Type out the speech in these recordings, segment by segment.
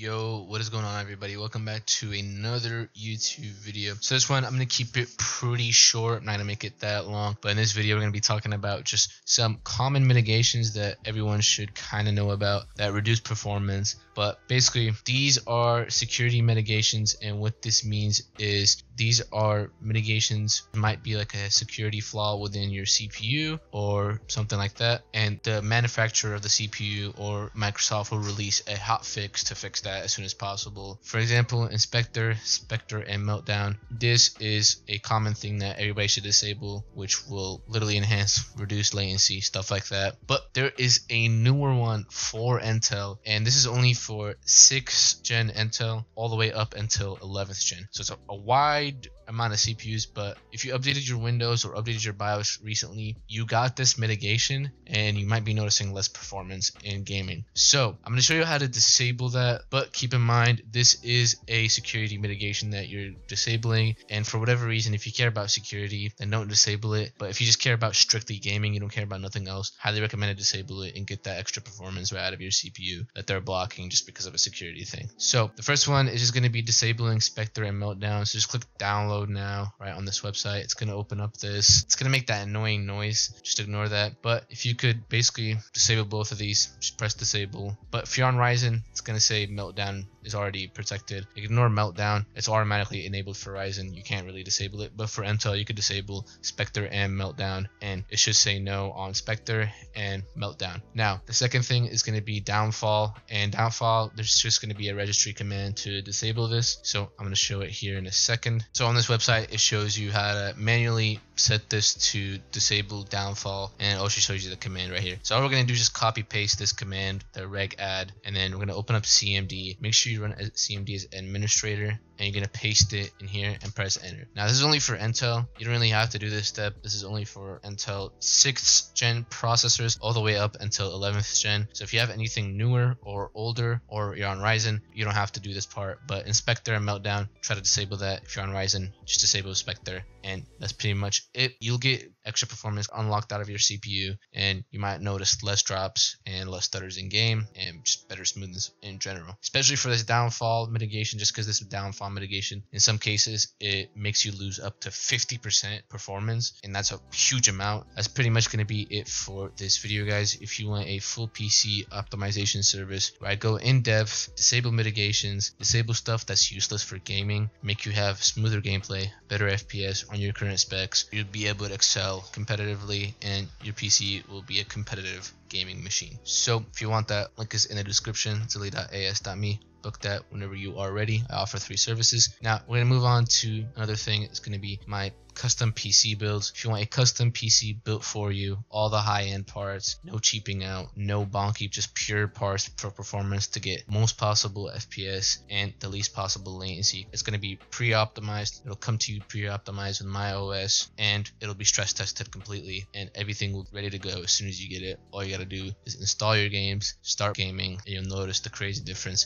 Yo, what is going on everybody? Welcome back to another YouTube video. So this one, I'm going to keep it pretty short. I'm not going to make it that long. But in this video, we're going to be talking about just some common mitigations that everyone should kind of know about that reduce performance. But basically, these are security mitigations. And what this means is these are mitigations might be like a security flaw within your CPU or something like that. And the manufacturer of the CPU or Microsoft will release a hot fix to fix that as soon as possible. For example, InSpectre, Spectre, and Meltdown. This is a common thing that everybody should disable, which will literally enhance, reduce latency, stuff like that. But there is a newer one for Intel, and this is only for 6th gen Intel all the way up until 11th gen. So it's a, a wide amount of CPUs, but if you updated your Windows or updated your BIOS recently, you got this mitigation and you might be noticing less performance in gaming. So I'm going to show you how to disable that, but keep in mind this is a security mitigation that you're disabling. And for whatever reason, if you care about security, then don't disable it. But if you just care about strictly gaming, you don't care about nothing else, highly recommend to disable it and get that extra performance right out of your CPU that they're blocking just because of a security thing. So the first one is just going to be disabling Spectre and Meltdown. So just click download now right on this website. It's going to open up this. It's going to make that annoying noise. Just ignore that. But if you could basically disable both of these just press disable. But if you're on Ryzen it's going to say meltdown is already protected. Ignore meltdown. It's automatically enabled for Ryzen. You can't really disable it. But for Intel you could disable Spectre and meltdown and it should say no on Spectre and meltdown. Now the second thing is going to be downfall and downfall there's just going to be a registry command to disable this so I'm going to show it here in a second. So on this website, it shows you how to manually set this to disable downfall and it also shows you the command right here. So all we're going to do is just copy paste this command, the reg add, and then we're going to open up CMD. Make sure you run CMD as administrator and you're going to paste it in here and press enter. Now this is only for Intel. You don't really have to do this step. This is only for Intel 6th gen processors all the way up until 11th gen. So if you have anything newer or older or you're on Ryzen, you don't have to do this part. But InSpectre and Meltdown, try to disable that. If you're on Ryzen, just disable Spectre and that's pretty much it. You'll get extra performance unlocked out of your CPU and you might notice less drops and less stutters in game and just better smoothness in general. Especially for this downfall mitigation just because this is downfall mitigation. In some cases it makes you lose up to 50% performance and that's a huge amount. That's pretty much going to be it for this video guys. If you want a full PC optimization service where I go in depth, disable mitigations, disable stuff that's useless for gaming, make you have smoother gameplay, better FPS on your current specs, you'll be able to excel competitively and your PC will be a competitive gaming machine. So if you want that, link is in the description, xilly.as.me book that whenever you are ready. I offer three services. Now we're gonna move on to another thing. It's gonna be my custom PC builds. If you want a custom PC built for you, all the high-end parts, no cheaping out, no bonky, just pure parts for performance to get most possible FPS and the least possible latency. It's going to be pre-optimized. It'll come to you pre-optimized with my OS and it'll be stress tested completely and everything will be ready to go as soon as you get it. All you got to do is install your games, start gaming, and you'll notice the crazy difference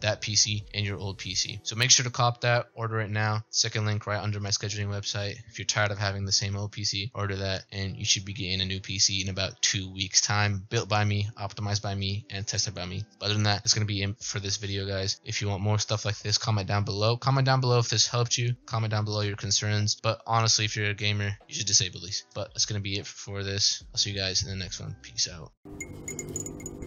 that PC and your old PC. So make sure to cop that, order it now. Second link right under my scheduling website. If you're tired of having the same old PC, order that and you should be getting a new PC in about two weeks time. Built by me, optimized by me, and tested by me. But other than that, it's going to be it for this video guys. If you want more stuff like this, comment down below. Comment down below if this helped you. Comment down below your concerns. But honestly, if you're a gamer, you should disable these. But that's going to be it for this. I'll see you guys in the next one. Peace out.